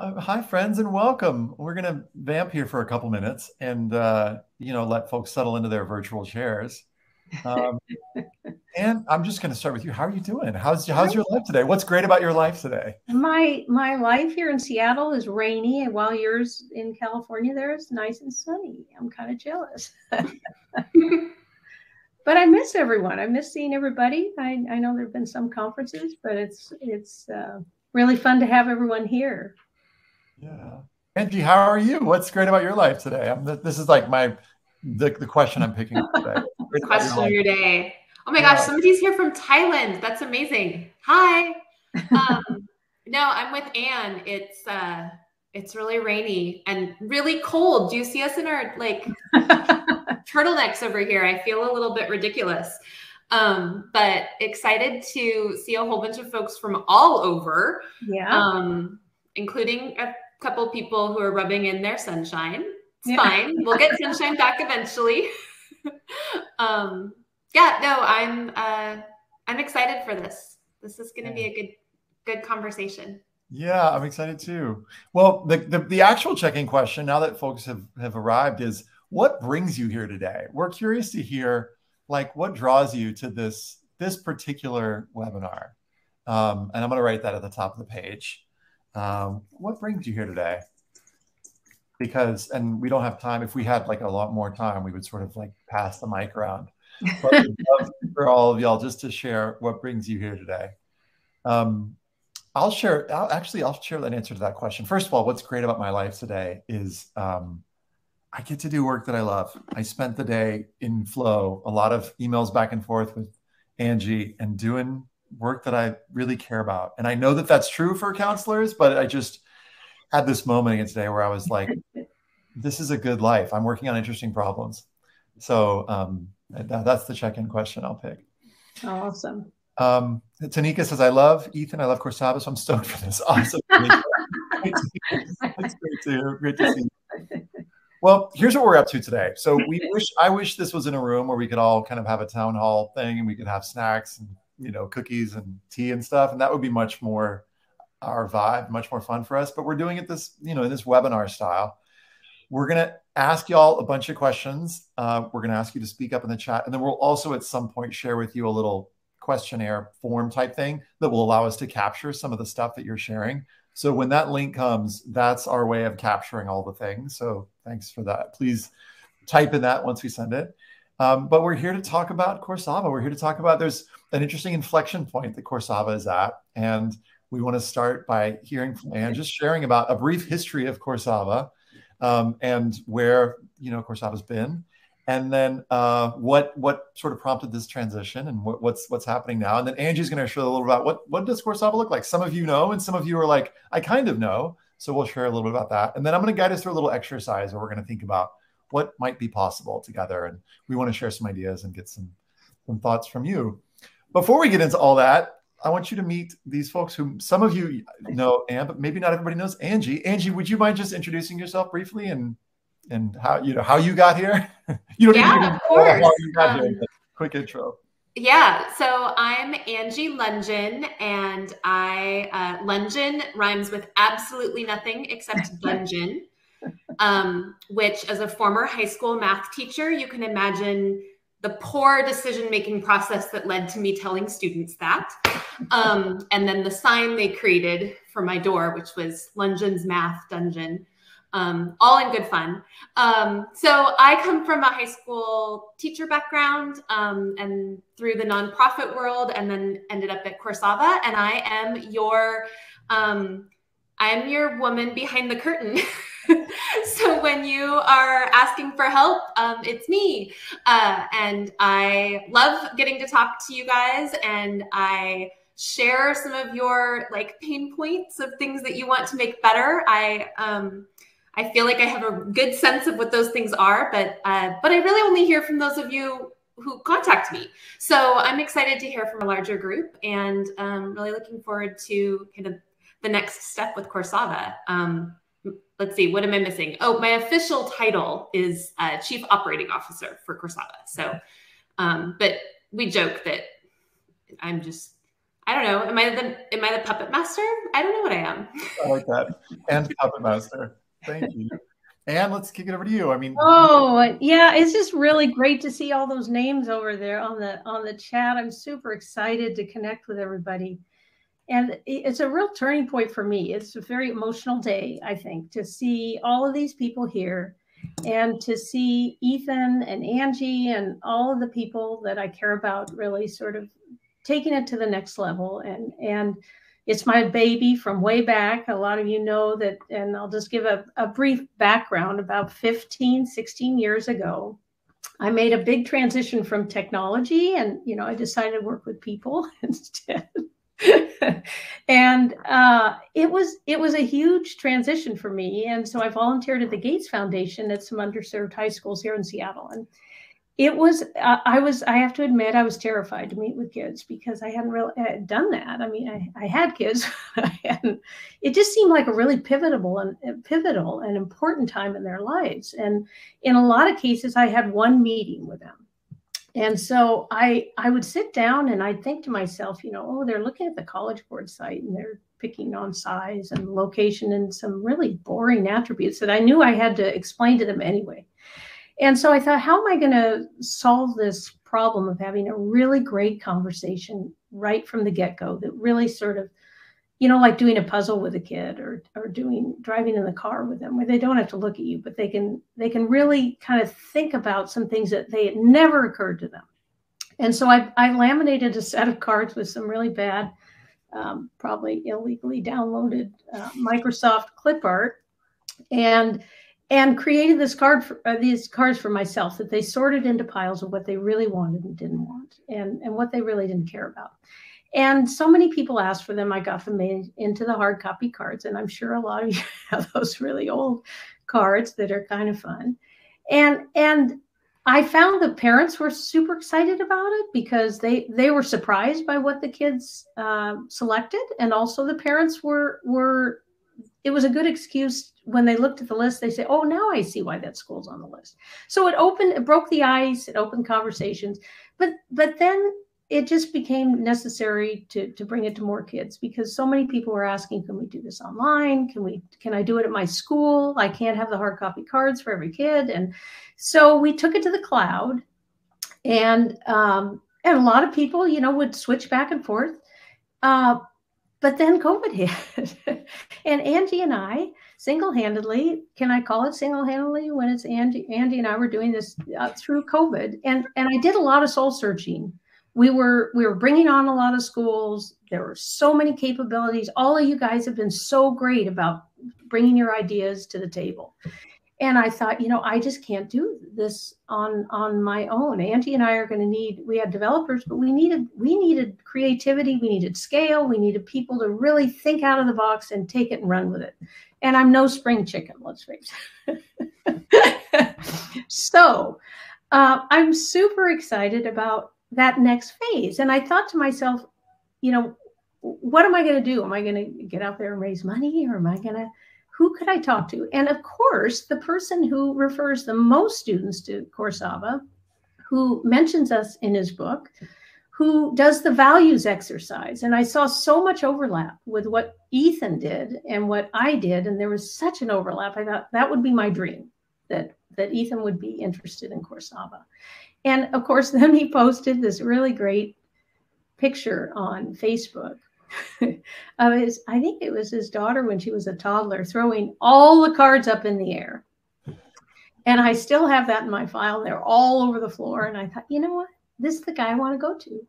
Uh, hi, friends, and welcome. We're going to vamp here for a couple minutes and, uh, you know, let folks settle into their virtual chairs. Um, and I'm just going to start with you. How are you doing? How's how's your life today? What's great about your life today? My my life here in Seattle is rainy, and while yours in California there is nice and sunny. I'm kind of jealous. but I miss everyone. I miss seeing everybody. I, I know there have been some conferences, but it's it's uh, really fun to have everyone here. Yeah. Angie, how are you? What's great about your life today? I'm, this is like my the, the question I'm picking today. question of your day. Oh my gosh, somebody's here from Thailand. That's amazing. Hi. Um, no, I'm with Anne. It's uh it's really rainy and really cold. Do you see us in our like turtlenecks over here? I feel a little bit ridiculous. Um, but excited to see a whole bunch of folks from all over. Yeah. Um, including a couple people who are rubbing in their sunshine. It's yeah. fine. We'll get sunshine back eventually. um, yeah, no, I'm uh, I'm excited for this. This is going to be a good good conversation. Yeah, I'm excited too. Well, the, the, the actual check-in question now that folks have have arrived is what brings you here today? We're curious to hear like what draws you to this this particular webinar. Um, and I'm going to write that at the top of the page. Um, what brings you here today? Because, and we don't have time. If we had like a lot more time, we would sort of like pass the mic around. But for all of y'all just to share what brings you here today. Um, I'll share. I'll, actually, I'll share that answer to that question. First of all, what's great about my life today is um, I get to do work that I love. I spent the day in flow, a lot of emails back and forth with Angie, and doing work that I really care about. And I know that that's true for counselors, but I just had this moment again today where I was like, this is a good life. I'm working on interesting problems. So um, that, that's the check in question I'll pick. Awesome. Um, Tanika says, I love Ethan. I love Corsava. So I'm stoked for this. Awesome. it's great to hear. Great to see you. Well, here's what we're up to today. So we wish I wish this was in a room where we could all kind of have a town hall thing and we could have snacks and you know, cookies and tea and stuff. And that would be much more our vibe, much more fun for us. But we're doing it this, you know, in this webinar style. We're going to ask y'all a bunch of questions. Uh, we're going to ask you to speak up in the chat. And then we'll also at some point share with you a little questionnaire form type thing that will allow us to capture some of the stuff that you're sharing. So when that link comes, that's our way of capturing all the things. So thanks for that. Please type in that once we send it. Um, but we're here to talk about Corsava. We're here to talk about there's an interesting inflection point that Corsava is at. And we want to start by hearing from Anne, just sharing about a brief history of Corsava um, and where, you know, Corsava's been. And then uh, what what sort of prompted this transition and what, what's what's happening now. And then Angie's going to share a little about what what does Corsava look like. Some of you know, and some of you are like, I kind of know. So we'll share a little bit about that. And then I'm going to guide us through a little exercise where we're going to think about what might be possible together. And we want to share some ideas and get some some thoughts from you. Before we get into all that, I want you to meet these folks who some of you know Anne, but maybe not everybody knows Angie. Angie, would you mind just introducing yourself briefly and and how you know how you got here? you don't yeah, even of course. How you got um, here. Quick intro. Yeah, so I'm Angie Lungen, and I uh, Lungen rhymes with absolutely nothing except dungeon um, which, as a former high school math teacher, you can imagine the poor decision making process that led to me telling students that. Um, and then the sign they created for my door, which was Lungeon's Math Dungeon. Um, all in good fun. Um, so I come from a high school teacher background um, and through the nonprofit world, and then ended up at Corsava. And I am your um, I am your woman behind the curtain. so when you are asking for help, um, it's me. Uh, and I love getting to talk to you guys and I share some of your like pain points of things that you want to make better. I, um, I feel like I have a good sense of what those things are, but, uh, but I really only hear from those of you who contact me. So I'm excited to hear from a larger group and um, really looking forward to kind of the next step with Corsava. Um, let's see, what am I missing? Oh, my official title is uh, Chief Operating Officer for Corsava. So, um, but we joke that I'm just I don't know. Am I the am I the puppet master? I don't know what I am. I like that. And puppet master. Thank you. And let's kick it over to you. I mean, oh yeah, it's just really great to see all those names over there on the on the chat. I'm super excited to connect with everybody, and it's a real turning point for me. It's a very emotional day, I think, to see all of these people here, and to see Ethan and Angie and all of the people that I care about really sort of taking it to the next level and and it's my baby from way back. A lot of you know that, and I'll just give a, a brief background. About 15, 16 years ago, I made a big transition from technology and, you know, I decided to work with people instead. and uh, it was it was a huge transition for me and so i volunteered at the gates foundation at some underserved high schools here in seattle and it was uh, i was i have to admit i was terrified to meet with kids because i hadn't really done that. I mean i, I had kids and it just seemed like a really pivotal and uh, pivotal and important time in their lives and in a lot of cases i had one meeting with them and so i i would sit down and i'd think to myself you know oh they're looking at the college board site and they're picking on size and location and some really boring attributes that i knew i had to explain to them anyway. And so I thought, how am I going to solve this problem of having a really great conversation right from the get go that really sort of, you know, like doing a puzzle with a kid or, or doing driving in the car with them where they don't have to look at you, but they can, they can really kind of think about some things that they had never occurred to them. And so I, I laminated a set of cards with some really bad, um, probably illegally downloaded uh, Microsoft clip art. And and created this card for, uh, these cards for myself that they sorted into piles of what they really wanted and didn't want and, and what they really didn't care about and so many people asked for them. I got them made into the hard copy cards and i'm sure a lot of you have those really old cards that are kind of fun. And and i found the parents were super excited about it because they they were surprised by what the kids uh, selected. And also the parents were were it was a good excuse when they looked at the list they say oh now i see why that school's on the list. So it opened it broke the ice it opened conversations. But but then it just became necessary to to bring it to more kids because so many people were asking can we do this online can we can i do it at my school i can't have the hard copy cards for every kid and so we took it to the cloud and um, and a lot of people you know would switch back and forth uh, but then COVID hit. and Angie and I single handedly, can I call it single handedly when it's Angie, Andy and I were doing this uh, through COVID? And, and I did a lot of soul searching. We were we were bringing on a lot of schools. There were so many capabilities. All of you guys have been so great about bringing your ideas to the table and i thought you know i just can't do this on on my own angie and i are going to need we had developers but we needed we needed creativity we needed scale we needed people to really think out of the box and take it and run with it and i'm no spring chicken let's face it so uh, i'm super excited about that next phase and i thought to myself you know what am i going to do am i going to get out there and raise money or am i going to who could I talk to? And of course, the person who refers the most students to Corsava, who mentions us in his book, who does the values exercise. And I saw so much overlap with what Ethan did and what I did. And there was such an overlap. I thought that would be my dream that, that Ethan would be interested in Corsava. And of course, then he posted this really great picture on Facebook of his, I think it was his daughter when she was a toddler, throwing all the cards up in the air. And I still have that in my file. They're all over the floor. And I thought, you know what? This is the guy I want to go to.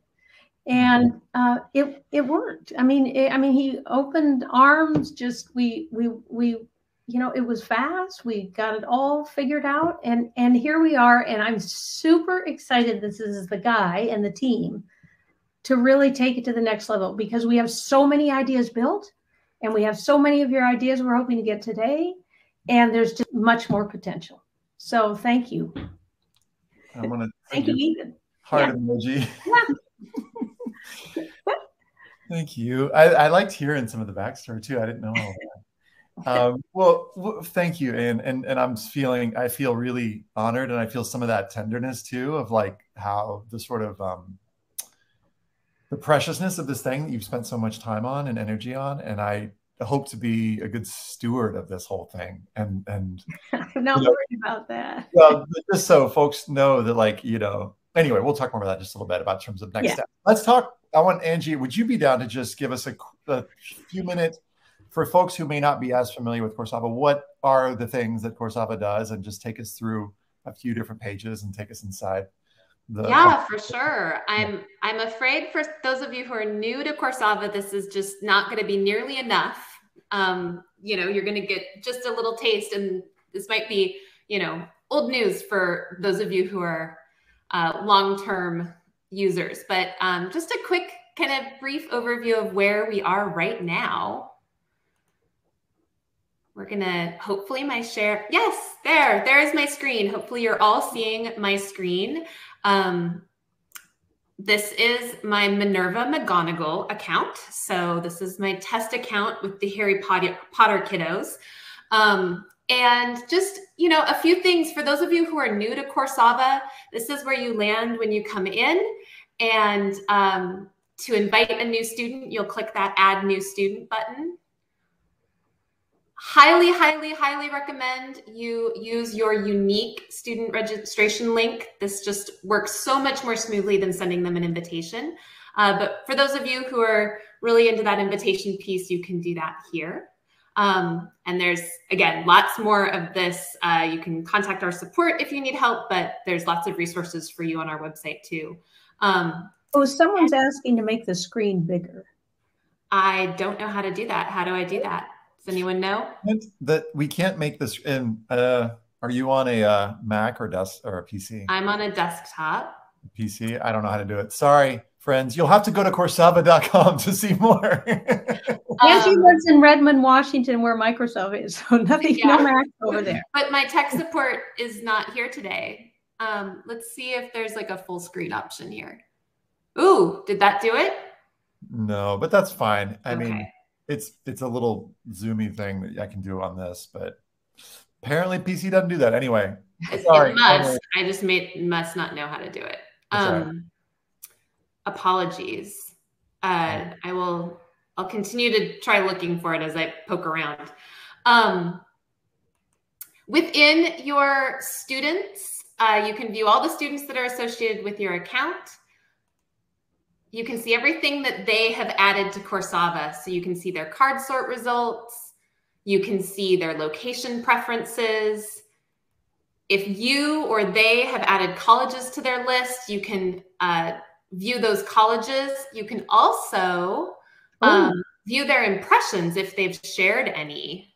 And uh, it it worked. I mean, it, I mean, he opened arms. Just we we we you know it was fast we got it all figured out and and here we are and i'm super excited this is the guy and the team to really take it to the next level because we have so many ideas built and we have so many of your ideas we're hoping to get today and there's just much more potential. So thank you. I want to thank, you ethan. Heart yeah. emoji. Yeah. thank you. I, I liked hearing some of the backstory too. I didn't know all that um, well, thank you, and and and I'm feeling I feel really honored, and I feel some of that tenderness too of like how the sort of um, the preciousness of this thing that you've spent so much time on and energy on, and I hope to be a good steward of this whole thing. And and I'm not you know, worried about that. well, just so folks know that, like you know. Anyway, we'll talk more about that just a little bit about terms of next Yeah. steps. Let's talk. I want Angie. Would you be down to just give us a, a few minutes for folks who may not be as familiar with Corsava? What are the things that Corsava does, and just take us through a few different pages and take us inside the yeah, for sure. I'm I'm afraid for those of you who are new to Corsava, this is just not going to be nearly enough. Um, you know, you're going to get just a little taste, and this might be, you know, old news for those of you who are uh, long-term users. But um, just a quick kind of brief overview of where we are right now. We're gonna hopefully my share. Yes, there, there is my screen. Hopefully you're all seeing my screen. Um, this is my Minerva McGonagall account. So this is my test account with the Harry Potter, Potter kiddos. Um, and just, you know, a few things for those of you who are new to Corsava, this is where you land when you come in. And um, to invite a new student, you'll click that add new student button. Highly, highly, highly recommend you use your unique student registration link. This just works so much more smoothly than sending them an invitation. Uh, but for those of you who are really into that invitation piece, you can do that here. Um, and there's, again, lots more of this. Uh, you can contact our support if you need help, but there's lots of resources for you on our website too. Um, Oh, someone's asking to make the screen bigger. I don't know how to do that. How do I do that? Does anyone know? that we can't make this. And uh, are you on a uh, Mac or desk or a PC? I'm on a desktop. PC. I don't know how to do it. Sorry, friends. You'll have to go to Corsava.com to see more. Angie Um, lives in Redmond, Washington, where Microsoft is, so nothing, Yeah. no Mac over there. But my tech support is not here today. Um, let's see if there's like a full screen option here. Ooh, did that do it? no, but that's fine. I mean, Okay. It's it's a little zoomy thing that I can do on this, but apparently PC doesn't do that anyway. Sorry. it must. I just made must not know how to do it. That's all right. Um, apologies. Uh, I will. I'll continue to try looking for it as I poke around. Um, within your students, uh, you can view all the students that are associated with your account. You can see everything that they have added to Corsava. So you can see their card sort results. You can see their location preferences. If you or they have added colleges to their list, you can uh, view those colleges. You can also um, view their impressions if they've shared any.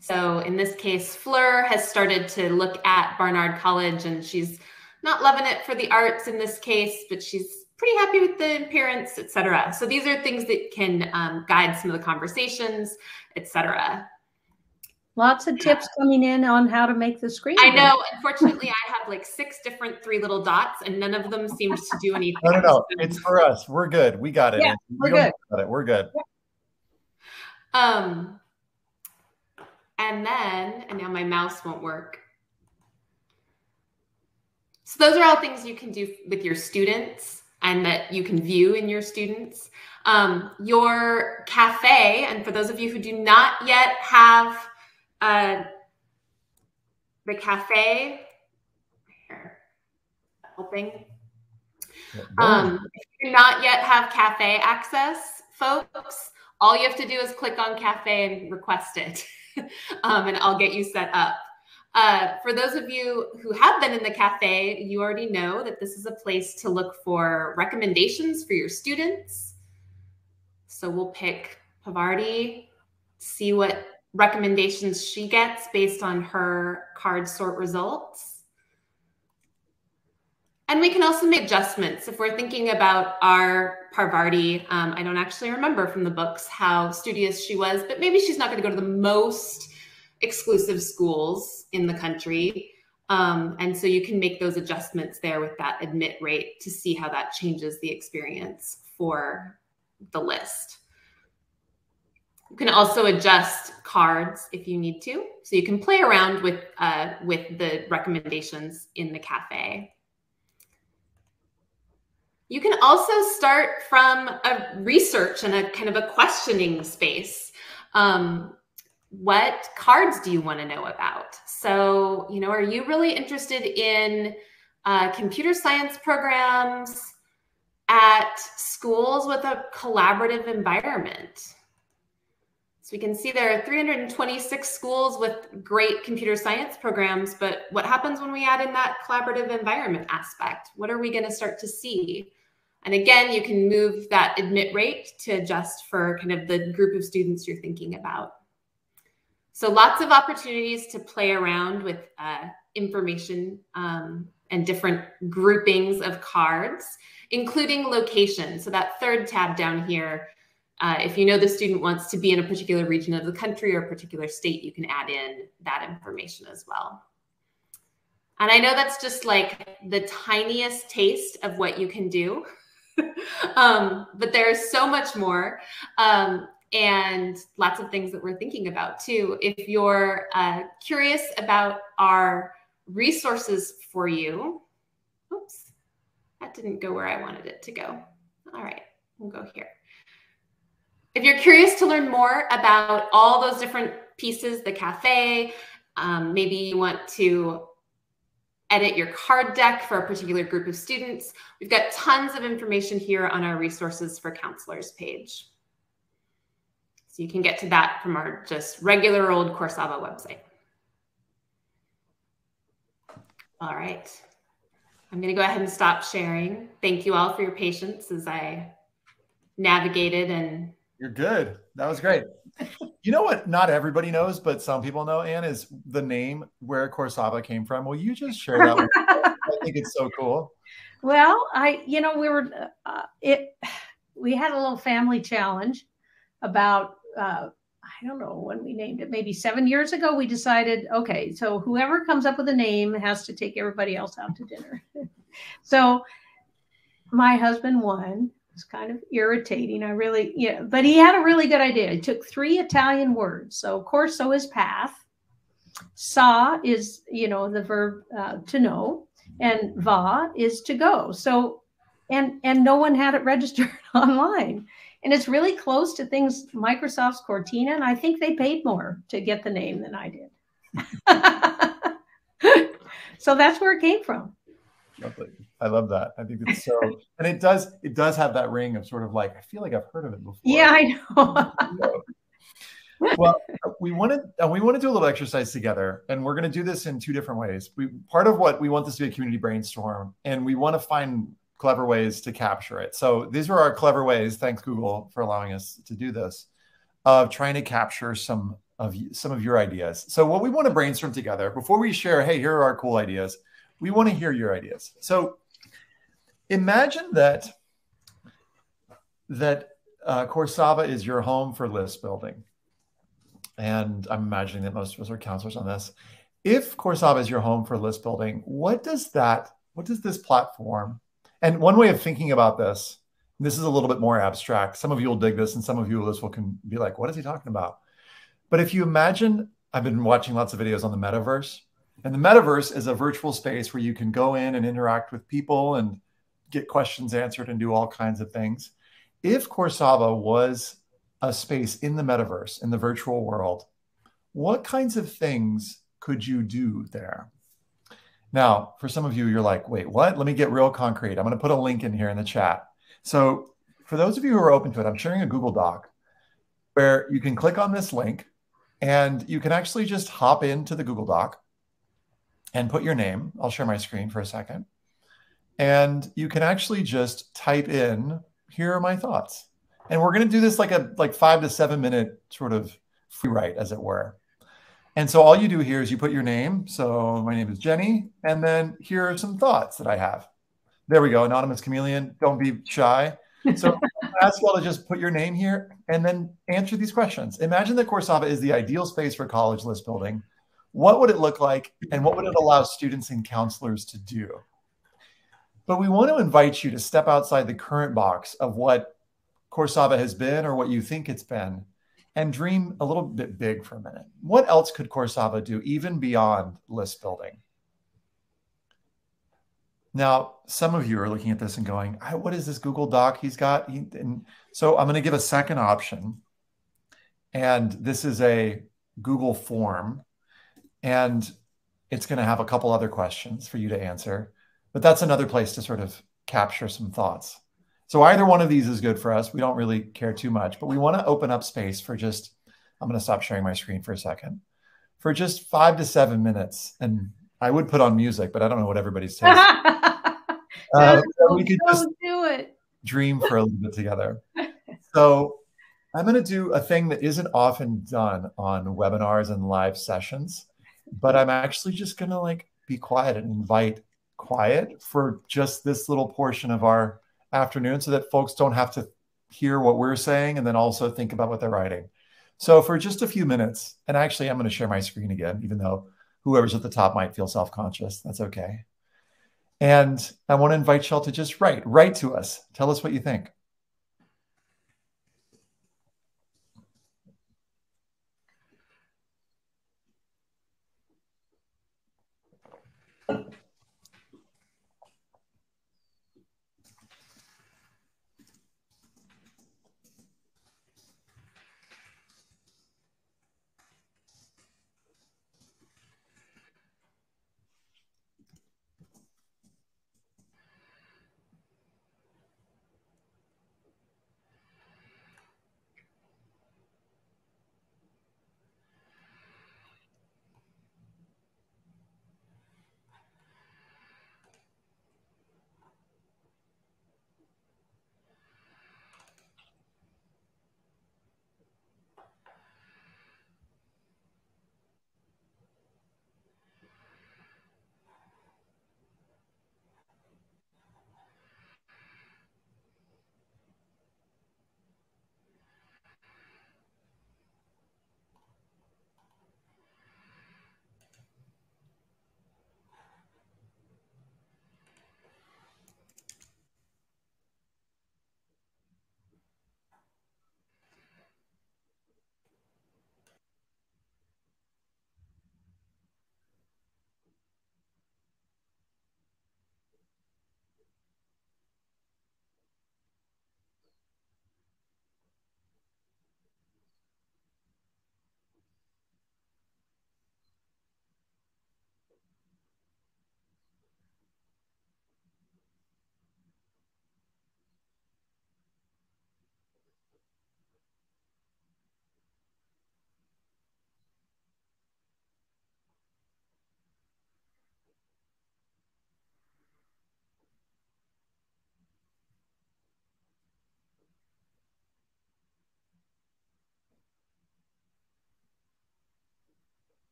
So in this case, Fleur has started to look at Barnard College and she's not loving it for the arts in this case, but she's pretty happy with the appearance, etc. So these are things that can um, guide some of the conversations, etc. Lots of tips coming in on how to make the screen. I know. Unfortunately, I have like six different three little dots, and none of them seems to do anything. No, no, no. It's for us. We're good. We got it. Yeah, We we're don't good. worry about it. We're good. Um, and then, and now my mouse won't work. So those are all things you can do with your students and that you can view in your students. Um, your cafe, and for those of you who do not yet have uh, the cafe, here, helping. Um, if you do not yet have cafe access, folks, all you have to do is click on cafe and request it, um, and I'll get you set up. Uh, for those of you who have been in the cafe, you already know that this is a place to look for recommendations for your students. So we'll pick Parvati, see what recommendations she gets based on her card sort results. And we can also make adjustments if we're thinking about our Parvati. Um, I don't actually remember from the books how studious she was, but maybe she's not going to go to the most exclusive schools in the country. Um, and so you can make those adjustments there with that admit rate to see how that changes the experience for the list. You can also adjust cards if you need to. So you can play around with, uh, with the recommendations in the cafe. You can also start from a research and a kind of a questioning space. Um, what cards do you want to know about? So, you know, are you really interested in uh, computer science programs at schools with a collaborative environment? So we can see there are 326 schools with great computer science programs, but what happens when we add in that collaborative environment aspect? What are we going to start to see? And again, you can move that admit rate to adjust for kind of the group of students you're thinking about. So lots of opportunities to play around with uh, information um, and different groupings of cards, including location. So that third tab down here uh, if you know the student wants to be in a particular region of the country or a particular state, you can add in that information as well. And I know that's just like the tiniest taste of what you can do, um, but there's so much more um, and lots of things that we're thinking about too. If you're uh, curious about our resources for you, oops, that didn't go where I wanted it to go. All right, we'll go here. If you're curious to learn more about all those different pieces, the cafe, um, maybe you want to edit your card deck for a particular group of students, we've got tons of information here on our resources for counselors page. So you can get to that from our just regular old Corsava website. All right. I'm going to go ahead and stop sharing. Thank you all for your patience as I navigated and you're good. That was great. you know what? Not everybody knows, but some people know. Anne is the name where Corsava came from. Will you just share that? I think it's so cool. Well, I, you know, we were uh, it. We had a little family challenge about. Uh, I don't know when we named it. Maybe seven years ago, we decided, okay, so whoever comes up with a name has to take everybody else out to dinner. so my husband won it's kind of irritating. I really, yeah, but he had a really good idea. He took three Italian words. So, corso is path. Sa is, you know, the verb uh, to know, and va is to go. So, and and no one had it registered online, and it's really close to things Microsoft's Cortana, and I think they paid more to get the name than I did. so that's where it came from. Lovely. I love that. I think it's so, and it does it does have that ring of sort of like I feel like I've heard of it before. Yeah, I know. well, we want to uh, we want to do a little exercise together, and we're going to do this in two different ways. We part of what we want this to be a community brainstorm, and we want to find clever ways to capture it. So these are our clever ways. Thanks Google for allowing us to do this, of trying to capture some of some of your ideas. So what we want to brainstorm together before we share, hey, here are our cool ideas. We want to hear your ideas. So imagine that that uh, Corsava is your home for list building. And I'm imagining that most of us are counselors on this. If Corsava is your home for list building, what does that, what does this platform, and one way of thinking about this, this is a little bit more abstract. Some of you will dig this and some of you will will can be like, what is he talking about? But if you imagine, I've been watching lots of videos on the metaverse, and the metaverse is a virtual space where you can go in and interact with people and get questions answered and do all kinds of things. If Corsava was a space in the metaverse, in the virtual world, what kinds of things could you do there? Now, for some of you, you're like, wait, what? Let me get real concrete. I'm going to put a link in here in the chat. So, for those of you who are open to it, I'm sharing a Google Doc where you can click on this link and you can actually just hop into the Google Doc and put your name. I'll share my screen for a second. And you can actually just type in, here are my thoughts. And we're going to do this like a like five to seven minute sort of free write, as it were. And so all you do here is you put your name. So my name is Jenny. And then here are some thoughts that I have. There we go. Anonymous chameleon. Don't be shy. So ask you all to just put your name here and then answer these questions. Imagine that Corsava is the ideal space for college list building. What would it look like? And what would it allow students and counselors to do? But we want to invite you to step outside the current box of what Corsava has been or what you think it's been and dream a little bit big for a minute. What else could Corsava do even beyond list building? Now, some of you are looking at this and going, what is this Google Doc he's got? He, and so I'm going to give a second option. And this is a Google form. And it's going to have a couple other questions for you to answer. But that's another place to sort of capture some thoughts. So either one of these is good for us. We don't really care too much, but we want to open up space for just, I'm going to stop sharing my screen for a second, for just five to seven minutes. And I would put on music, but I don't know what everybody's taste. uh, so we could just do it. dream for a little bit together. So I'm going to do a thing that isn't often done on webinars and live sessions, but I'm actually just going to like be quiet and invite quiet for just this little portion of our afternoon so that folks don't have to hear what we're saying and then also think about what they're writing. So for just a few minutes, and actually I'm going to share my screen again, even though whoever's at the top might feel self-conscious. That's okay. And I want to invite y'all to just write, write to us. Tell us what you think.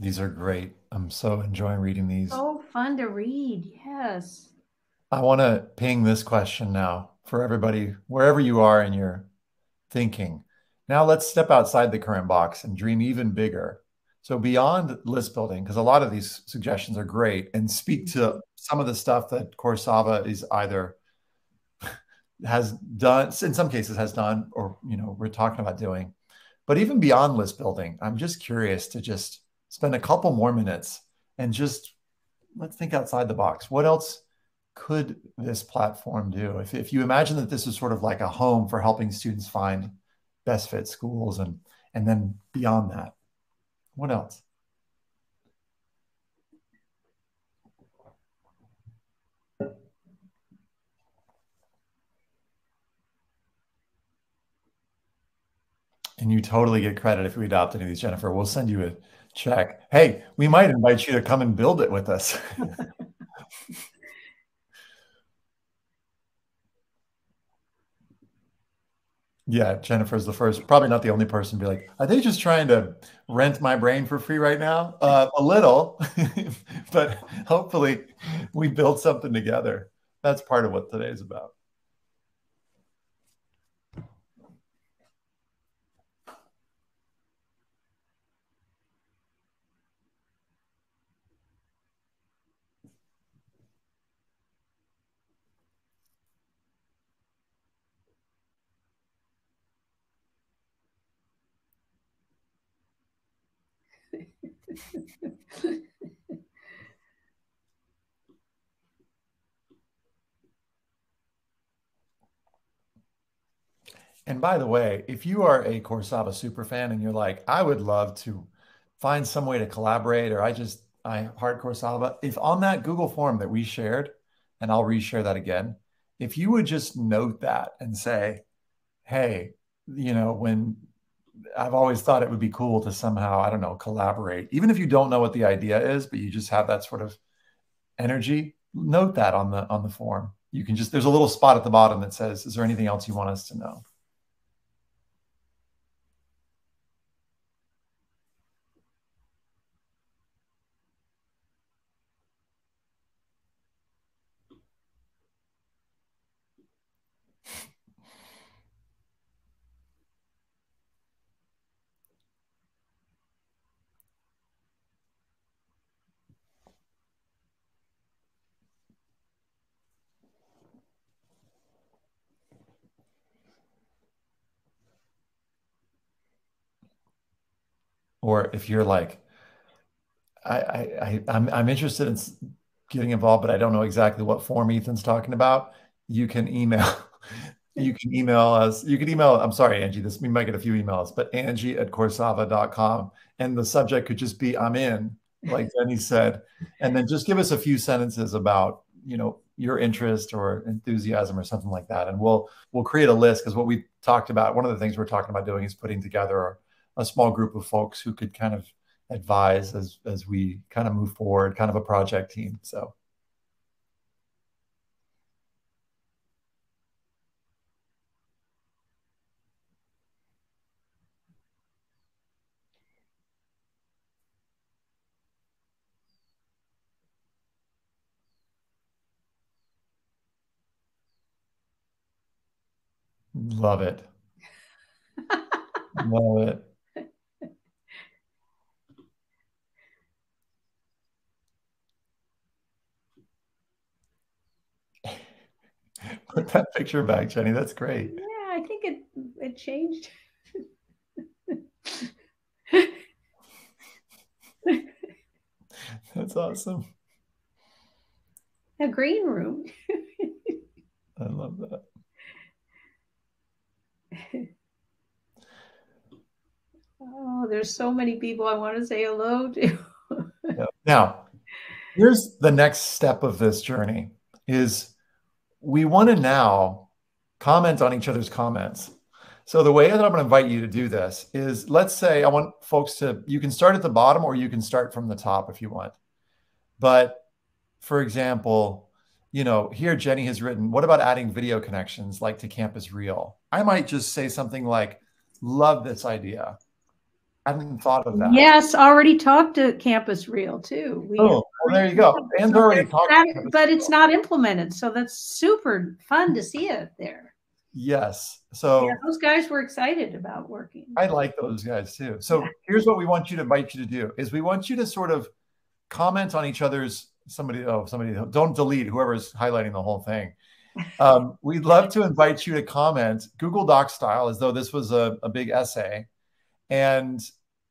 These are great. I'm so enjoying reading these. So fun to read. Yes. I want to ping this question now for everybody, wherever you are in your thinking. Now let's step outside the current box and dream even bigger. So beyond list building, because a lot of these suggestions are great and speak to mm-hmm. some of the stuff that Corsava is either has done, in some cases has done, or you know, we're talking about doing. But even beyond list building, I'm just curious to just spend a couple more minutes and just let's think outside the box. What else could this platform do? If, if you imagine that this is sort of like a home for helping students find best fit schools and and then beyond that, what else? And you totally get credit if we adopt any of these, Jennifer. We'll send you a check. Hey, we might invite you to come and build it with us. yeah, Jennifer's the first, probably not the only person to be like, are they just trying to rent my brain for free right now? Uh, a little, but hopefully we build something together. That's part of what today's about. And by the way, if you are a Corsava super fan and you're like, I would love to find some way to collaborate, or I just I heart Corsava, if on that Google form that we shared, and I'll reshare that again, if you would just note that and say, hey, you know, when I've always thought it would be cool to somehow, I don't know, collaborate. Even if you don't know what the idea is, but you just have that sort of energy, note that on the on the form. You can just there's a little spot at the bottom that says, is there anything else you want us to know? Or if you're like, I, I, I'm, I'm interested in getting involved, but I don't know exactly what form Ethan's talking about. You can email, you can email us. You can email, I'm sorry, Angie, this, we might get a few emails, but Angie at corsava.com. And the subject could just be, I'm in, like Jenny said. And then just give us a few sentences about, you know, your interest or enthusiasm or something like that. And we'll, we'll create a list because what we talked about, one of the things we're talking about doing is putting together a small group of folks who could kind of advise as as we kind of move forward, kind of a project team. So. Love it. Love it. Put that picture back, Jenny. That's great. Yeah, I think it it changed. That's awesome. A green room. I love that. Oh, there's so many people I want to say hello to. Now, here's the next step of this journey is we want to now comment on each other's comments. So the way that I'm going to invite you to do this is let's say I want folks to you can start at the bottom or you can start from the top if you want. But for example, you know, here Jenny has written, what about adding video connections like to Campus Reel? I might just say something like, love this idea. I hadn't thought of that. Yes, already talked to Campus Reel too. We, oh, well, there you go. And already talked, that, but it's not implemented, so that's super fun to see it there. Yes. So yeah, those guys were excited about working. I like those guys too. So here's what we want you to invite you to do: is we want you to sort of comment on each other's somebody. Oh, somebody don't delete whoever's highlighting the whole thing. Um, we'd love to invite you to comment Google Doc style as though this was a, a big essay and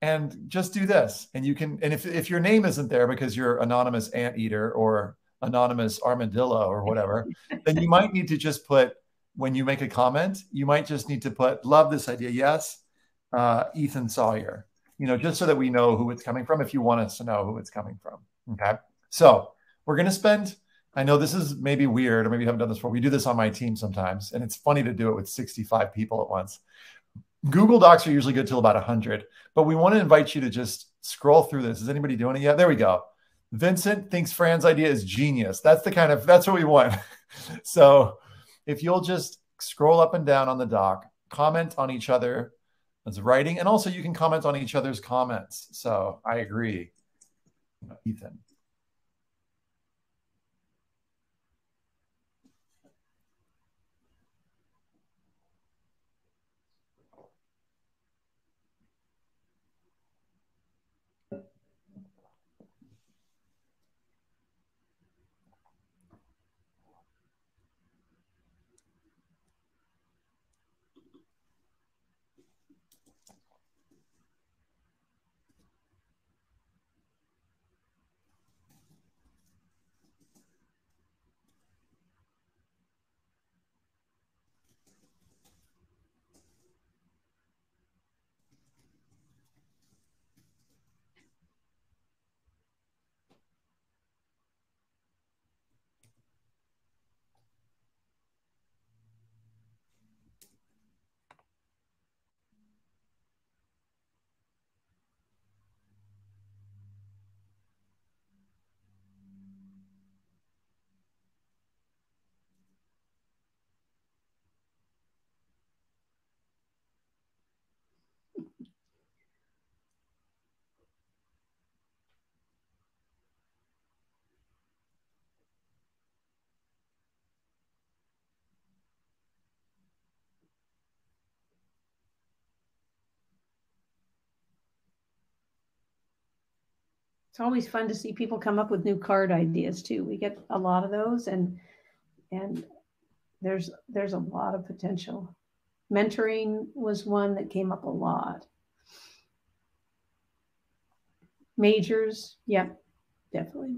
and just do this. And you can and if, if your name isn't there because you're anonymous anteater or anonymous armadillo or whatever then you might need to just put when you make a comment you might just need to put love this idea yes uh, ethan sawyer. You know just so that we know who it's coming from if you want us to know who it's coming from okay? So we're going to spend i know this is maybe weird or maybe you haven't done this before. We do this on my team sometimes and it's funny to do it with 65 people at once Google Docs are usually good till about 100, but we want to invite you to just scroll through this. Is anybody doing it yet? There we go. Vincent thinks Fran's idea is genius. That's the kind of that's what we want. so if you'll just scroll up and down on the doc, comment on each other as writing, and also you can comment on each other's comments. So I agree, Ethan. It's always fun to see people come up with new card ideas too. We get a lot of those and and there's there's a lot of potential. Mentoring was one that came up a lot. Majors, yeah, definitely.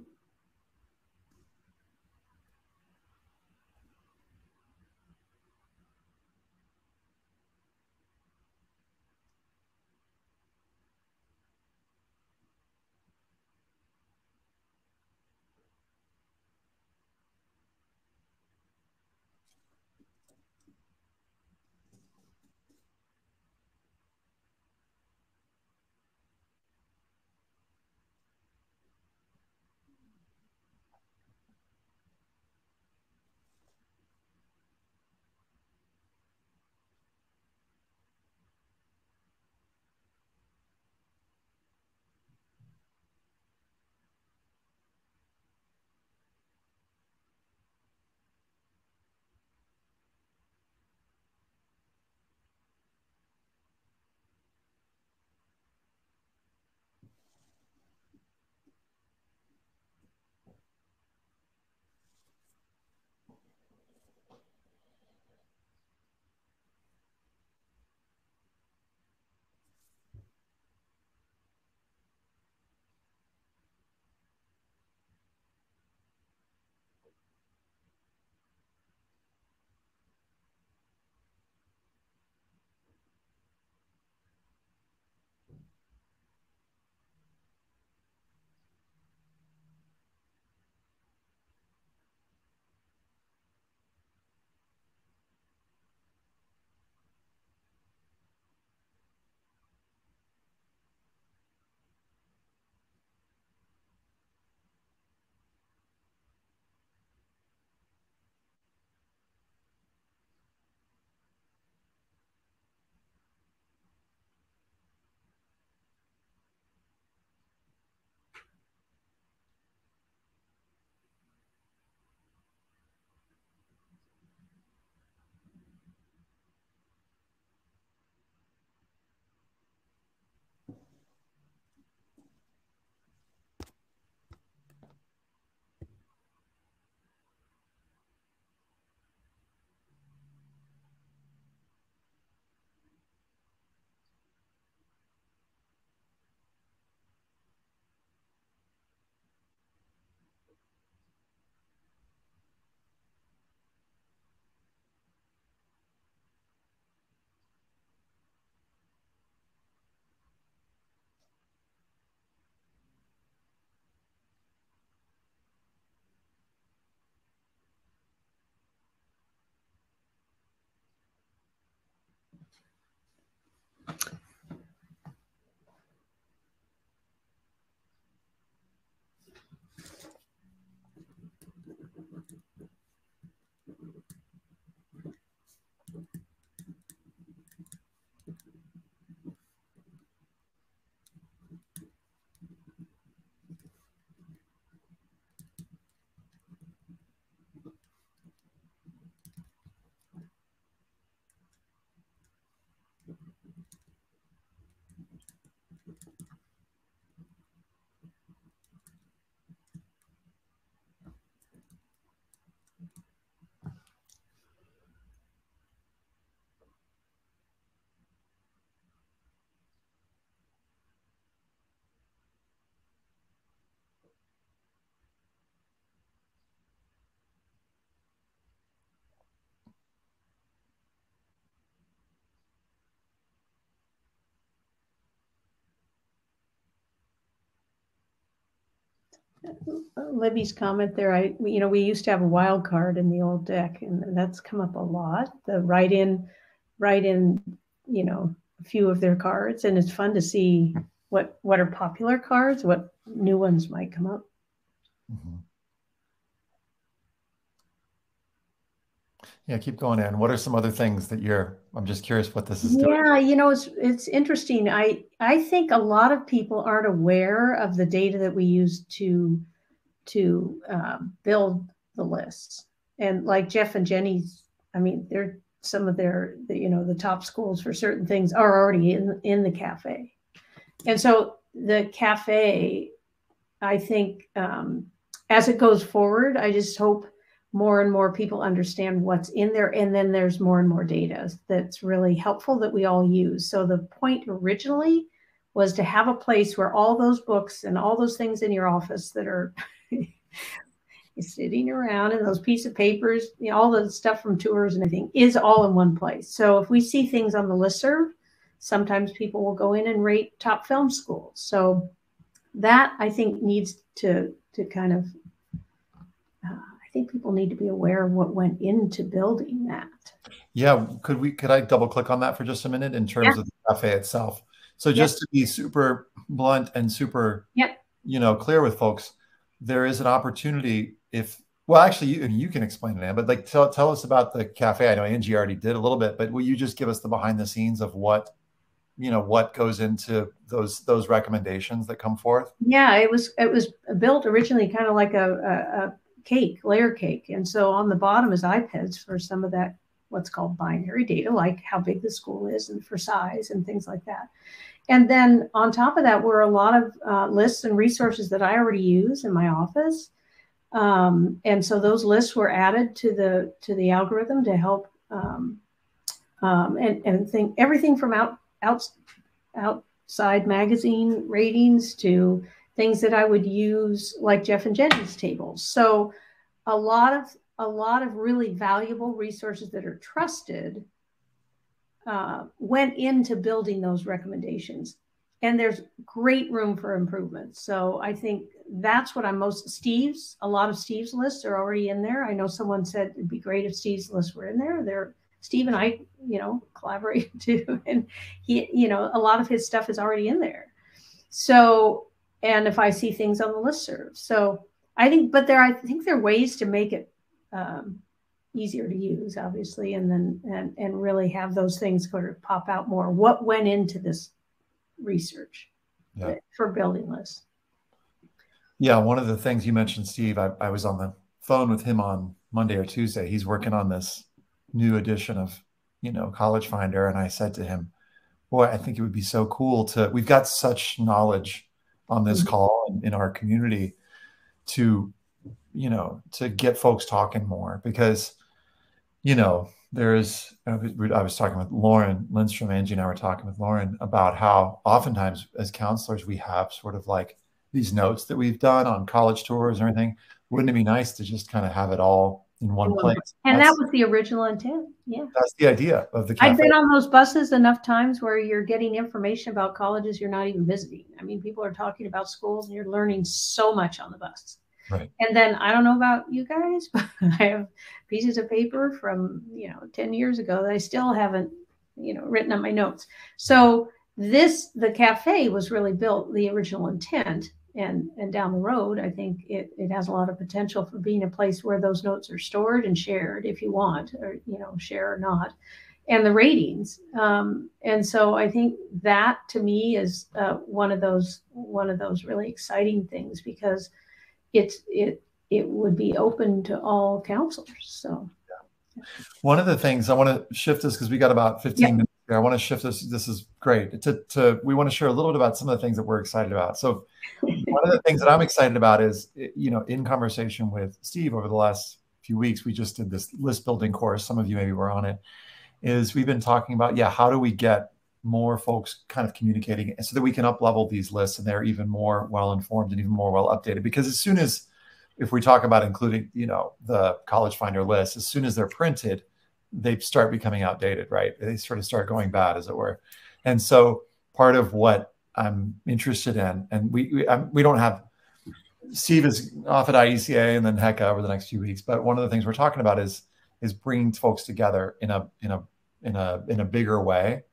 Libby's comment there. I, you know, we used to have a wild card in the old deck, and that's come up a lot. The write in, write in, you know, a few of their cards, and it's fun to see what what are popular cards, what new ones might come up. Mm-hmm. Yeah, keep going Anne. What are some other things that you're I'm just curious what this is doing. Yeah, you know, it's it's interesting. I I think a lot of people aren't aware of the data that we use to to um, build the lists. And like Jeff and Jenny's, I mean, they're some of their, the, you know, the top schools for certain things are already in in the cafe. And so the cafe, I think, um, as it goes forward, I just hope more and more people understand what's in there and then there's more and more data that's really helpful that we all use. So the point originally was to have a place where all those books and all those things in your office that are sitting around and those piece of papers you know, all the stuff from tours and everything is all in one place. So if we see things on the listserv sometimes people will go in and rate top film schools. So that i think needs to to kind of think people need to be aware of what went into building that. Yeah, could we could I double click on that for just a minute in terms yeah. of the cafe itself? So just yep. to be super blunt and super yep. you know clear with folks, there is an opportunity if well actually you, you can explain it, Ann, but like tell tell us about the cafe. I know Angie already did a little bit, but will you just give us the behind the scenes of what you know what goes into those those recommendations that come forth yeah it was it was built originally kind of like a, a, a cake, layer cake. And so on the bottom is IPEDS for some of that, what's called binary data, like how big the school is and for size and things like that. And then on top of that were a lot of uh, lists and resources that I already use in my office. Um, and so those lists were added to the to the algorithm to help um, um, and and think everything from out, out outside magazine ratings to things that I would use like Jeff and Jenny's tables. So a lot of a lot of really valuable resources that are trusted uh, went into building those recommendations. And there's great room for improvement. So I think that's what I'm most Steve's, a lot of Steve's lists are already in there. I know someone said it'd be great if Steve's lists were in there. They're Steve and I, you know, collaborate too. And he, you know, a lot of his stuff is already in there. So and if I see things on the listserv. So I think, but there, I think there are ways to make it um, easier to use, obviously, and then and and really have those things sort of pop out more. What went into this research yeah. for building lists? Yeah, one of the things you mentioned, Steve, I, I was on the phone with him on Monday or Tuesday. He's working on this new edition of, you know, College Finder, and I said to him, "Boy, I think it would be so cool to. We've got such knowledge." On this mm-hmm. call and in our community to you know to get folks talking more because you know there's I was talking with Lauren Lindstrom, Angie and I were talking with Lauren about how oftentimes as counselors we have sort of like these notes that we've done on college tours and everything. Wouldn't it be nice to just kind of have it all in one place. And that's, that was the original intent. Yeah. That's the idea of the cafe. I've been on those buses enough times where you're getting information about colleges you're not even visiting. I mean, people are talking about schools and you're learning so much on the bus. Right. And then I don't know about you guys, but I have pieces of paper from, you know, 10 years ago that I still haven't, you know, written on my notes. So this the cafe was really built the original intent and and down the road i think it, it has a lot of potential for being a place where those notes are stored and shared if you want or you know share or not and the ratings um, and so i think that to me is uh, one of those one of those really exciting things because it's it it would be open to all counselors so one of the things i want to shift this because we got about 15 yep. minutes I want to shift this. This is great. To, to we want to share a little bit about some of the things that we're excited about. So, one of the things that I'm excited about is, you know, in conversation with Steve over the last few weeks, we just did this list building course. Some of you maybe were on it. Is we've been talking about, yeah, how do we get more folks kind of communicating so that we can up level these lists and they're even more well informed and even more well updated. Because as soon as if we talk about including, you know, the College Finder list, as soon as they're printed they start becoming outdated, right? They sort of start going bad, as it were. And so part of what I'm interested in, and we we, um, we don't have Steve is off at IECA and then HECA over the next few weeks. But one of the things we're talking about is is bringing folks together in a in a in a in a bigger way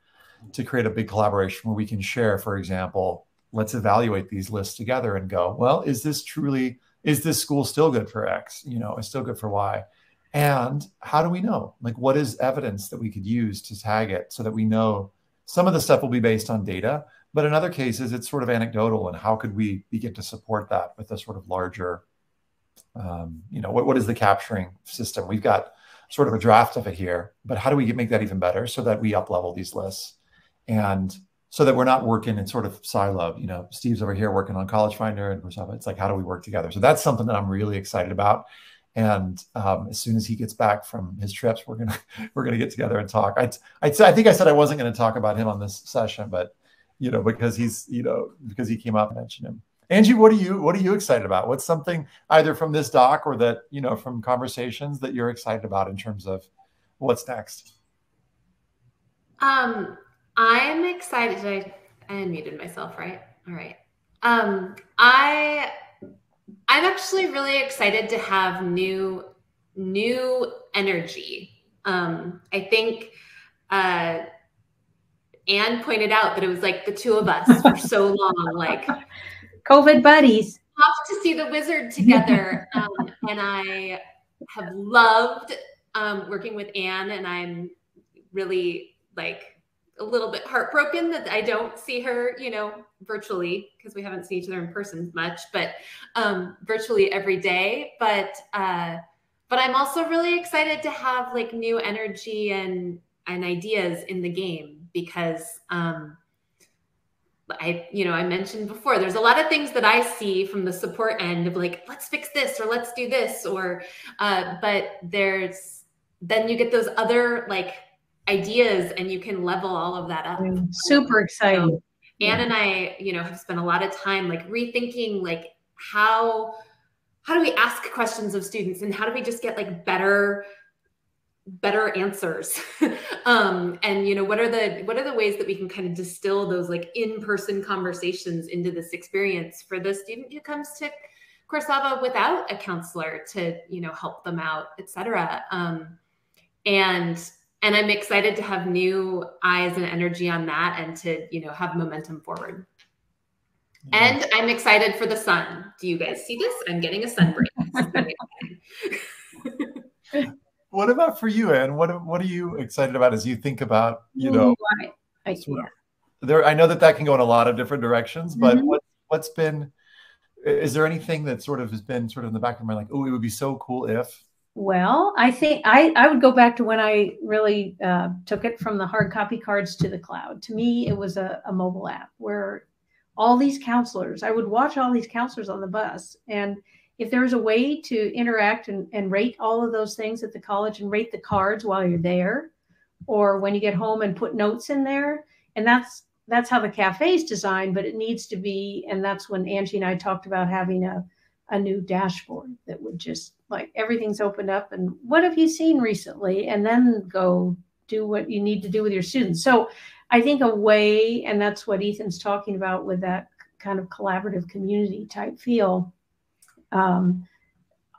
to create a big collaboration where we can share, for example, let's evaluate these lists together and go, well, is this truly is this school still good for X? You know, it's still good for Y. And how do we know? Like, what is evidence that we could use to tag it so that we know some of the stuff will be based on data, but in other cases, it's sort of anecdotal. And how could we begin to support that with a sort of larger, um, you know, what, what is the capturing system? We've got sort of a draft of it here, but how do we make that even better so that we up level these lists and so that we're not working in sort of silo? You know, Steve's over here working on College Finder and it's like, how do we work together? So that's something that I'm really excited about. And um, as soon as he gets back from his trips, we're gonna we're gonna get together and talk. I I, I think I said I wasn't going to talk about him on this session, but you know because he's you know because he came up and mentioned him. Angie, what are you what are you excited about? What's something either from this doc or that you know from conversations that you're excited about in terms of what's next? Um, I'm excited. I I unmuted myself, right? All right. Um, I I'm actually really excited to have new new energy. Um, I think uh, Anne pointed out that it was like the two of us for so long, like COVID buddies. Off to see the wizard together, um, and I have loved um, working with Anne, and I'm really like a little bit heartbroken that I don't see her, you know, virtually because we haven't seen each other in person much, but um, virtually every day. But uh, but I'm also really excited to have like new energy and and ideas in the game because um, I you know I mentioned before there's a lot of things that I see from the support end of like let's fix this or let's do this or uh, but there's then you get those other like ideas and you can level all of that up. Super exciting. So Anne and I, you know, have spent a lot of time like rethinking like how how do we ask questions of students and how do we just get like better better answers um and you know what are the what are the ways that we can kind of distill those like in-person conversations into this experience for the student who comes to Corsava without a counselor to you know help them out etc um and and I'm excited to have new eyes and energy on that and to, you know, have momentum forward. And I'm excited for the sun. Do you guys see this? I'm getting a sun break. what about for you, Anne? What what are you excited about as you think about, you know, I, I, yeah. there I know that that can go in a lot of different directions, but mm-hmm. what what's been is there anything that sort of has been sort of in the back of my mind like, oh, it would be so cool if well, I think I, I would go back to when I really uh, took it from the hard copy cards to the cloud. To me, it was a, a mobile app where all these counselors, I would watch all these counselors on the bus. And if there was a way to interact and, and rate all of those things at the college and rate the cards while you're there, or when you get home and put notes in there, and that's that's how the cafe is designed, but it needs to be, and that's when Angie and I talked about having a, a new dashboard that would just like everything's opened up and what have you seen recently? And then go do what you need to do with your students. So i think a way and that's what ethan's talking about with that kind of collaborative community type feel um,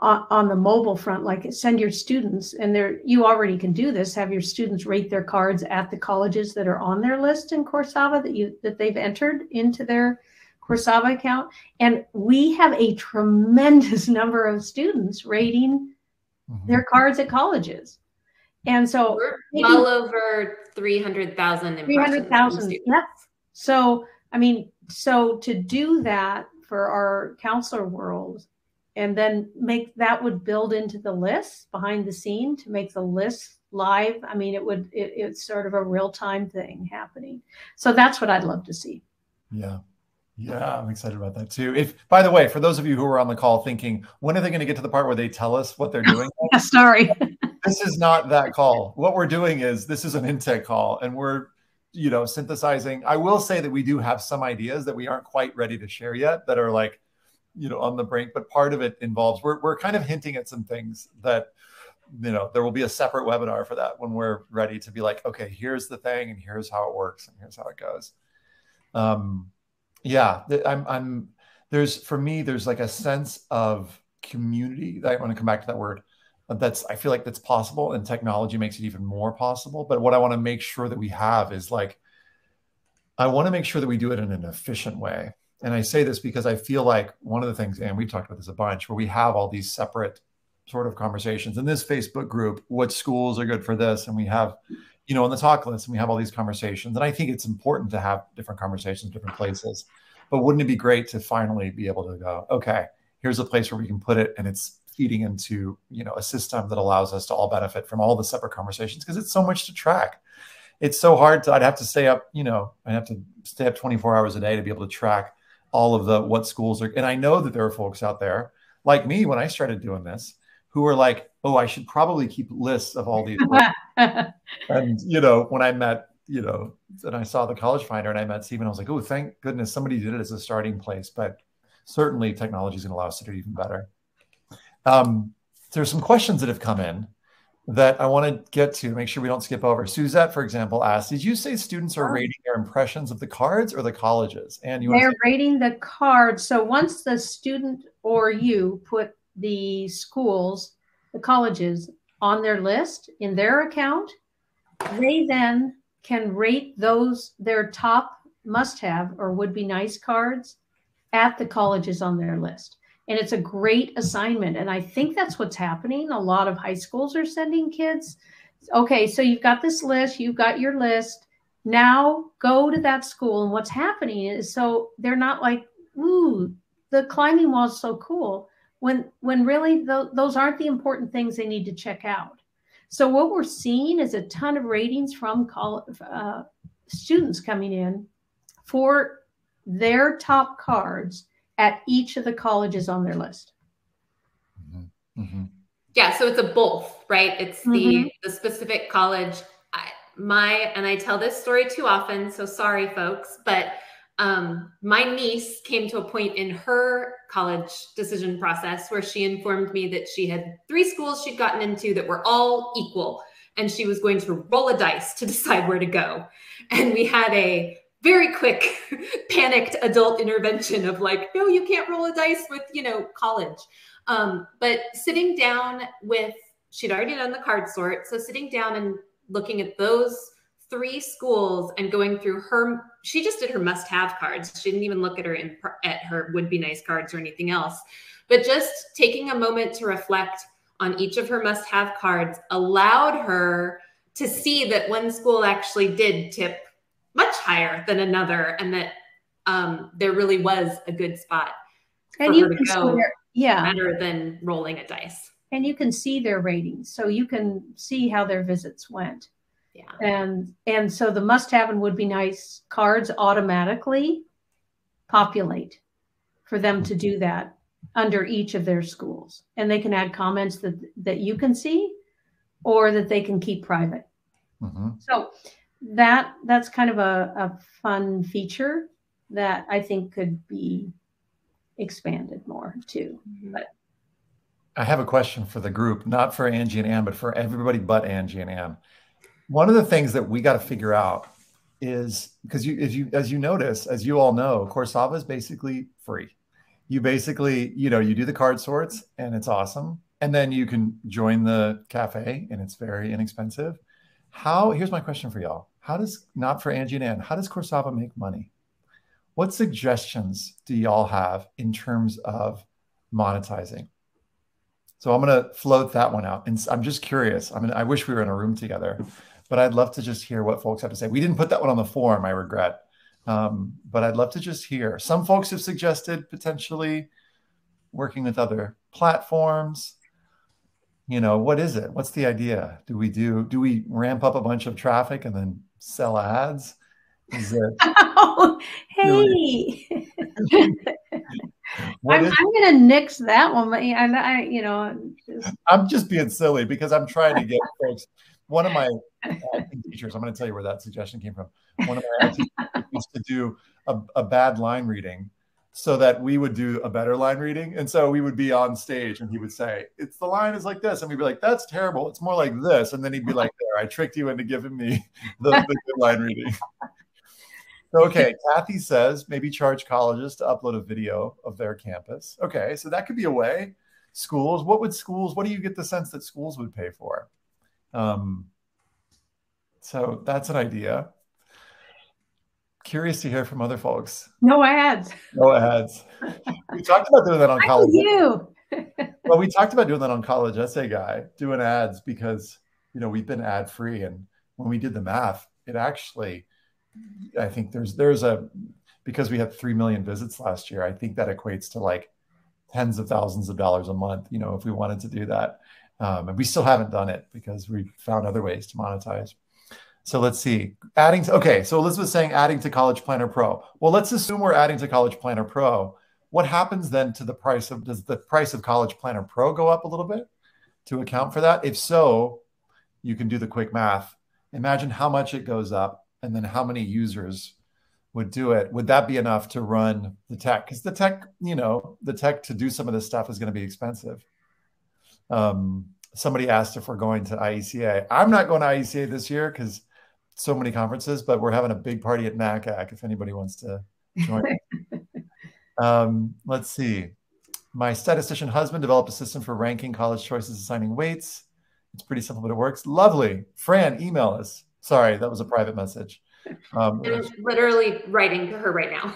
on, on, the mobile front like send your students and there you already can do this have your students rate their cards at the colleges that are on their list in corsava that you that they've entered into their Corsava account. And we have a tremendous number of students rating mm-hmm. their cards at colleges. And so We're well over 300,000 300,000. Yep. So, I mean, so to do that for our counselor world and then make that would build into the list behind the scene to make the list live. I mean, it would, it, it's sort of a real time thing happening. So that's what I'd love to see. Yeah. Yeah, I'm excited about that too. If, by the way, for those of you who are on the call thinking, when are they going to get to the part where they tell us what they're doing? Sorry. this is not that call. What we're doing is this is an intake call and we're, you know, synthesizing. I will say that we do have some ideas that we aren't quite ready to share yet that are like, you know, on the brink, but part of it involves, we're, we're kind of hinting at some things that, you know, there will be a separate webinar for that when we're ready to be like, okay, here's the thing and here's how it works and here's how it goes. Um, yeah, I'm, I'm there's for me there's like a sense of community. That I want to come back to that word. That's I feel like that's possible, and technology makes it even more possible. But what I want to make sure that we have is like I want to make sure that we do it in an efficient way. And I say this because I feel like one of the things, and we talked about this a bunch, where we have all these separate sort of conversations in this Facebook group, what schools are good for this, and we have, you know, on the talk list, and we have all these conversations. And I think it's important to have different conversations, different places. But wouldn't it be great to finally be able to go, okay, here's a place where we can put it, and it's feeding into, you know, a system that allows us to all benefit from all the separate conversations because it's so much to track it's so hard to, I'd have to stay up, you know, I'd have to stay up 24 hours a day to be able to track all of the what schools are. And I know that there are folks out there like me when I started doing this who are like, oh, I should probably keep lists of all these. and, you know, when I met, you know, and I saw the college finder and I met Stephen, I was like, oh, thank goodness somebody did it as a starting place. But certainly technology is going to allow us to do even better. Um, there's some questions that have come in that I want to get to, make sure we don't skip over. Suzette, for example, asked, did you say students are oh. rating their impressions of the cards or the colleges? And you They're rating the cards. So once the student or you put the schools, the colleges on their list in their account, they then can rate those their top must have or would be nice cards at the colleges on their list and it's a great assignment. And i think that's what's happening. A lot of high schools are sending kids okay so you've got this list you've got your list. Now go to that school. And what's happening is so they're not like ooh the climbing wall is so cool. When when really th- those aren't the important things they need to check out. So what we're seeing is a ton of ratings from uh, students coming in for their top cards at each of the colleges on their list. Mm-hmm. Mm-hmm. Yeah, so it's a both, right? It's the mm-hmm. the specific college. I, my and I tell this story too often, so sorry, folks, but um, my niece came to a point in her college decision process where she informed me that she had three schools she'd gotten into that were all equal, and she was going to roll a dice to decide where to go. And we had a very quick panicked adult intervention of like no you can't roll a dice with you know college. Um, but sitting down with she'd already done the card sort so sitting down and looking at those three schools and going through her she just did her must have cards. She didn't even look at her in, at her would be nice cards or anything else. But just taking a moment to reflect on each of her must have cards allowed her to see that one school actually did tip much higher than another, and that um, there really was a good spot and you can go their, yeah better than rolling a dice. And you can see their ratings, so you can see how their visits went. Yeah. And and so the must have and would be nice cards automatically populate for them to do that under each of their schools. And they can add comments that that you can see or that they can keep private. Mm-hmm. So that that's kind of a, a fun feature that I think could be expanded more too. Mm-hmm. But I have a question for the group, not for Angie and Ann, but for everybody but Angie and Ann. One of the things that we got to figure out is because you as you as you notice, as you all know, Corsava is basically free. You basically, you know, you do the card sorts and it's awesome. And then you can join the cafe and it's very inexpensive. How here's my question for y'all. How does not for Angie and Ann, how does Corsava make money? What suggestions do y'all have in terms of monetizing? So I'm going to float that one out. And I'm just curious. I mean, I wish we were in a room together, but I'd love to just hear what folks have to say. We didn't put that one on the form, I regret. Um, but I'd love to just hear. Some folks have suggested potentially working with other platforms you know what is it what's the idea do we do do we ramp up a bunch of traffic and then sell ads? Is it oh, hey. I'm, I'm going to nix that one But, and i you know just... i'm just being silly because i'm trying to get folks one of my uh, teachers i'm going to tell you where that suggestion came from. One of my teachers used to do a, a bad line reading so that we would do a better line reading. And so we would be on stage and he would say, It's the line is like this. And we'd be like, That's terrible. It's more like this. And then he'd be like, There, I tricked you into giving me the, the good line reading. okay, Kathy says maybe charge colleges to upload a video of their campus. Okay, so that could be a way. Schools, what would schools? What do you get the sense that schools would pay for? Um, so that's an idea. Curious to hear from other folks. No ads. No ads. we talked about doing that on college. You. well, we talked about doing that on college essay guy, doing ads because you know we've been ad free, and when we did the math, it actually, I think there's there's a because we had three million visits last year. I think that equates to like tens of thousands of dollars a month. You know, if we wanted to do that, um, and we still haven't done it because we found other ways to monetize. So let's see. Adding to, okay, so Elizabeth's saying adding to College Planner Pro. Well, let's assume we're adding to College Planner Pro. What happens then to the price of does the price of College Planner Pro go up a little bit to account for that? If so, you can do the quick math. Imagine how much it goes up and then how many users would do it. Would that be enough to run the tech? Because the tech, you know, the tech to do some of this stuff is going to be expensive. Um, somebody asked if we're going to IECA. I'm not going to IECA this year because so many conferences, but we're having a big party at NACAC if anybody wants to join. um, let's see. My statistician husband developed a system for ranking college choices, assigning weights. It's pretty simple, but it works. Lovely. Fran, email us. Sorry, that was a private message. Um, I'm literally writing to her right now.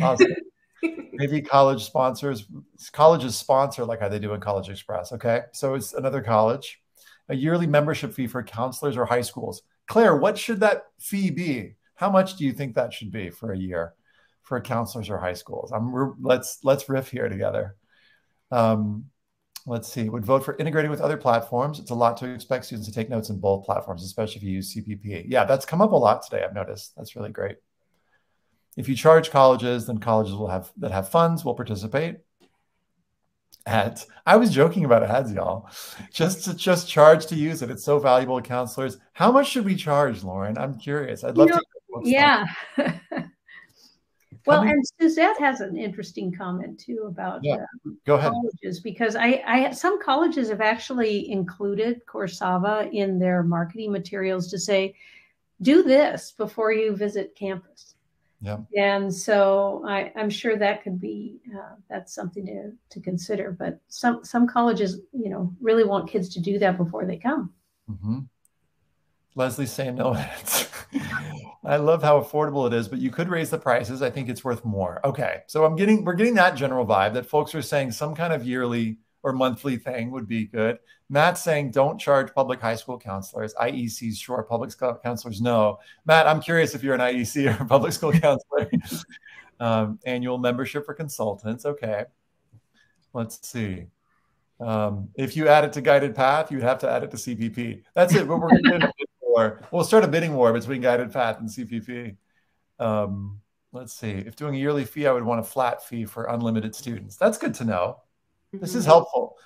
Awesome. Maybe college sponsors, colleges sponsor like how they do in College Express. Okay. So it's another college. A yearly membership fee for counselors or high schools. Claire, what should that fee be? How much do you think that should be for a year for counselors or high schools? I'm let's let's riff here together. Um, let's see. Would vote for integrating with other platforms. It's a lot to expect students to take notes in both platforms, especially if you use CPP. Yeah, that's come up a lot today. I've noticed. That's really great. If you charge colleges, then colleges will have that have funds will participate ads. I was joking about ads, y'all. Just to just charge to use it. It's so valuable to counselors. How much should we charge, Lauren? I'm curious. I'd love you know, to. Yeah. well, and Suzette has an interesting comment too about yeah. uh, Go ahead. colleges because I, I some colleges have actually included Corsava in their marketing materials to say, do this before you visit campus. Yeah. And so I, am sure that could be uh, that's something to to consider. But some some colleges, you know, really want kids to do that before they come. Mm-hmm. Leslie's saying no. I love how affordable it is, but you could raise the prices. I think it's worth more. Okay, so I'm getting we're getting that general vibe that folks are saying some kind of yearly or monthly thing would be good. Matt's saying don't charge public high school counselors. IECs, sure. Public school counselors, no. Matt, I'm curious if you're an IEC or a public school counselor. um, annual membership for consultants. Okay. Let's see. Um, if you add it to Guided Path, you'd have to add it to CPP. That's it. But we're going to war. We'll start a bidding war between Guided Path and CPP. Um, let's see. If doing a yearly fee, I would want a flat fee for unlimited students. That's good to know. This is mm-hmm. helpful.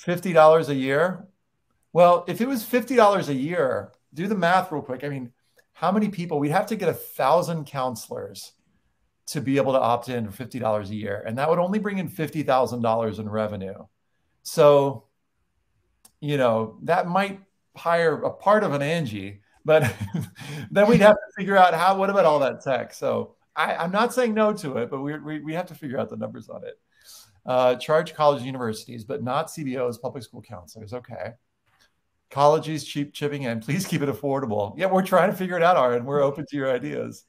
$50 a year. Well, if it was $50 a year, do the math real quick. I mean, how many people we'd have to get a thousand counselors to be able to opt in for $50 a year. And that would only bring in $50,000 in revenue. So, you know, that might hire a part of an Angie, but then we'd have to figure out how, what about all that tech? So I, am not saying no to it, but we, we, we have to figure out the numbers on it. Uh, charge college universities, but not CBOs, public school counselors. Okay. Colleges cheap chipping in. Please keep it affordable. Yeah, we're trying to figure it out, Aaron. We're open to your ideas.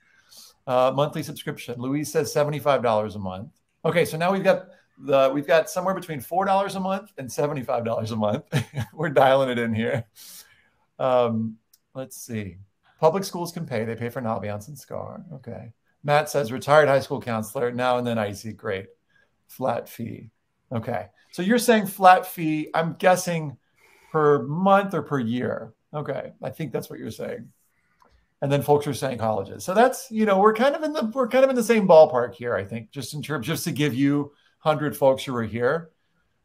Uh, monthly subscription. Louise says $75 a month. Okay, so now we've got the we've got somewhere between four dollars a month and seventy-five dollars a month. We're dialing it in here. Um, let's see. Public schools can pay. They pay for Naviance and Scoir. Okay. Matt says retired high school counselor now and then I see Great flat fee. Okay. So you're saying flat fee, I'm guessing per month or per year. Okay. I think that's what you're saying. And then folks are saying colleges. So that's, you know, we're kind of in the we're kind of in the same ballpark here, I think, just in terms just to give you 100 folks who are here.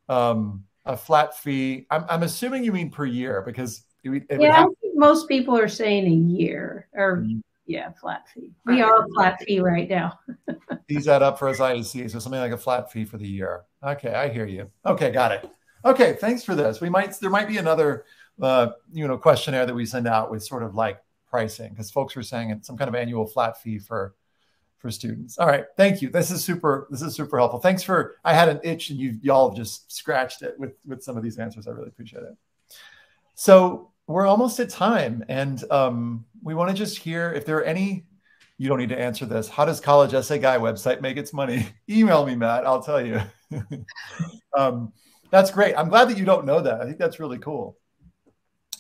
Um, a flat fee. I'm, I'm assuming you mean per year because it, it yeah, have- I think most people are saying a year or mm-hmm. Yeah, flat fee. We are flat fee right now. These that up for us IEC. So something like a flat fee for the year. Okay, I hear you. Okay, got it. Okay, thanks for this. We might there might be another uh, you know questionnaire that we send out with sort of like pricing because folks were saying it's some kind of annual flat fee for for students. All right, thank you. This is super. This is super helpful. Thanks for. I had an itch, and you y'all just scratched it with with some of these answers. I really appreciate it. So we're almost at time, and um, we want to just hear if there are any. You don't need to answer this. How does College Essay Guy website make its money? Email me, Matt. I'll tell you. um, that's great. I'm glad that you don't know that. I think that's really cool.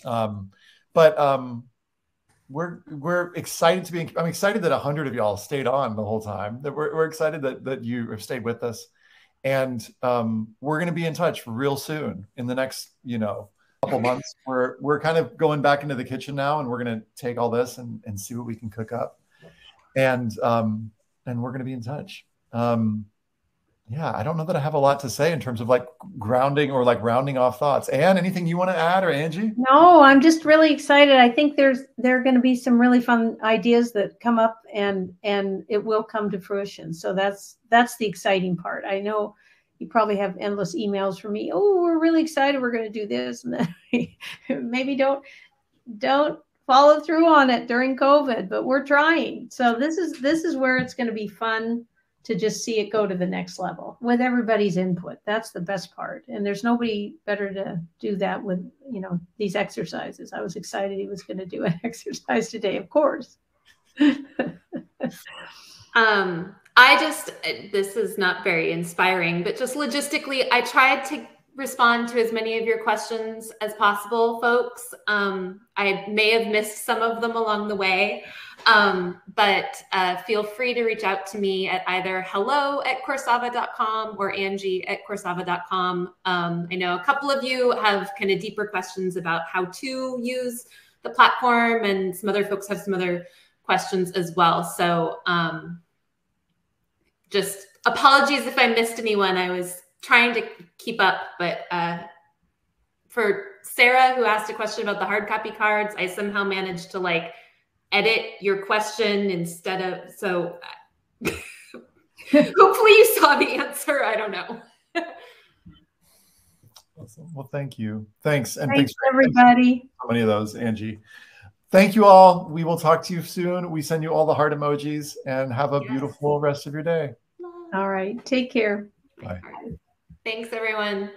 Um, but um, we're we're excited to be. I'm excited that hundred of y'all stayed on the whole time. That we're, we're excited that that you have stayed with us, and um, we're going to be in touch real soon in the next you know couple months. We're we're kind of going back into the kitchen now, and we're going to take all this and and see what we can cook up, and um, and we're going to be in touch. Um, yeah, I don't know that I have a lot to say in terms of like grounding or like rounding off thoughts. Anne, anything you want to add or Angie? No, I'm just really excited. I think there's there are going to be some really fun ideas that come up and and it will come to fruition. So that's that's the exciting part. I know you probably have endless emails from me. Oh, we're really excited. We're going to do this and then maybe don't don't follow through on it during COVID, but we're trying. So this is this is where it's going to be fun to just see it go to the next level with everybody's input. That's the best part. And there's nobody better to do that with, you know, these exercises. I was excited he was going to do an exercise today, of course. um, I just, this is not very inspiring, but just logistically, I tried to respond to as many of your questions as possible, folks. Um, I may have missed some of them along the way. Um, but uh, feel free to reach out to me at either hello at corsava.com or Angie at corsava.com. Um, I know a couple of you have kind of deeper questions about how to use the platform, and some other folks have some other questions as well. So um, just apologies if I missed anyone. I was trying to keep up, but uh, for Sarah, who asked a question about the hard copy cards, I somehow managed to like edit your question instead of so hopefully you saw the answer. I don't know. Awesome. well thank you. Thanks and thanks, thanks everybody. so many of those angie thank you all. We will talk to you soon. We send you all the heart emojis and have a yes. beautiful rest of your day. All right. Take care. Bye. Thanks everyone